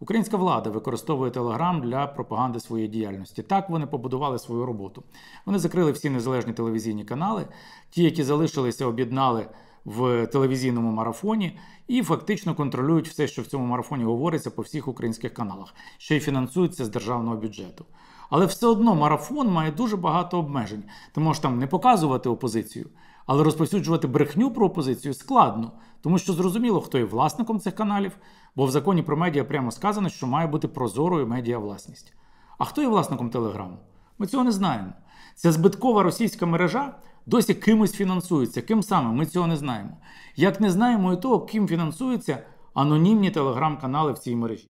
Українська влада використовує Телеграм для пропаганди своєї діяльності. Так вони побудували свою роботу. Вони закрили всі незалежні телевізійні канали, ті, які залишилися, об'єднали в телевізійному марафоні і фактично контролюють все, що в цьому марафоні говориться по всіх українських каналах, що й фінансується з державного бюджету. Але все одно марафон має дуже багато обмежень. Ти можеш там не показувати опозицію, але розповсюджувати брехню про опозицію складно, тому що зрозуміло, хто є власником цих каналів, бо в законі про медіа прямо сказано, що має бути прозорою медіа власність. А хто є власником Телеграму? Ми цього не знаємо. Ця збиткова російська мережа досі кимось фінансується. Ким саме? Ми цього не знаємо. Як не знаємо і того, ким фінансуються анонімні телеграм-канали в цій мережі.